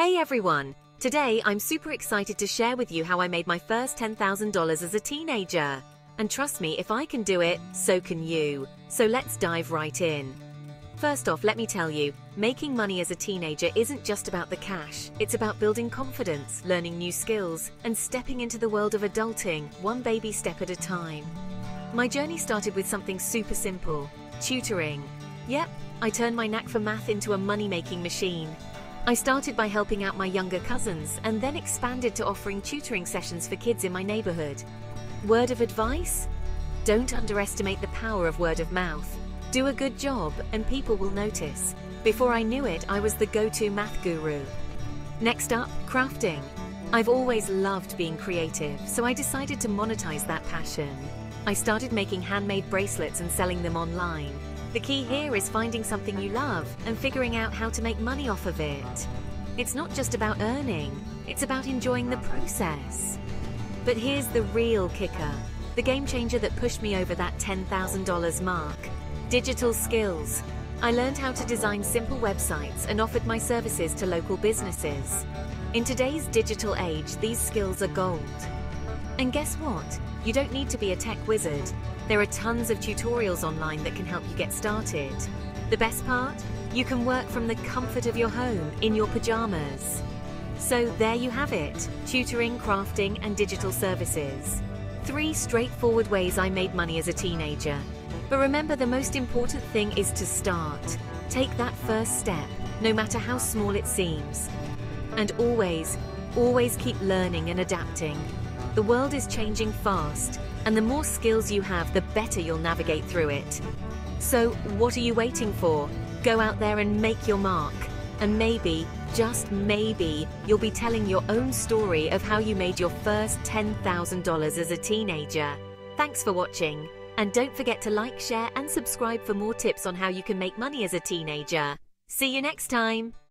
Hey everyone! Today I'm super excited to share with you how I made my first $10,000 as a teenager. And trust me, if I can do it, so can you. So let's dive right in. First off, let me tell you, making money as a teenager isn't just about the cash. It's about building confidence, learning new skills, and stepping into the world of adulting, one baby step at a time. My journey started with something super simple tutoring. Yep, I turned my knack for math into a money making machine. I started by helping out my younger cousins and then expanded to offering tutoring sessions for kids in my neighborhood. Word of advice? Don't underestimate the power of word of mouth. Do a good job and people will notice. Before I knew it, I was the go to math guru. Next up, crafting. I've always loved being creative, so I decided to monetize that passion. I started making handmade bracelets and selling them online. The key here is finding something you love and figuring out how to make money off of it. It's not just about earning, it's about enjoying the process. But here's the real kicker the game changer that pushed me over that $10,000 mark digital skills. I learned how to design simple websites and offered my services to local businesses. In today's digital age, these skills are gold. And guess what? You don't need to be a tech wizard. There are tons of tutorials online that can help you get started. The best part? You can work from the comfort of your home in your pajamas. So there you have it tutoring, crafting, and digital services. Three straightforward ways I made money as a teenager. But remember, the most important thing is to start. Take that first step, no matter how small it seems. And always, always keep learning and adapting. The world is changing fast, and the more skills you have, the better you'll navigate through it. So, what are you waiting for? Go out there and make your mark. And maybe, just maybe, you'll be telling your own story of how you made your first $10,000 as a teenager. Thanks for watching. And don't forget to like, share, and subscribe for more tips on how you can make money as a teenager. See you next time.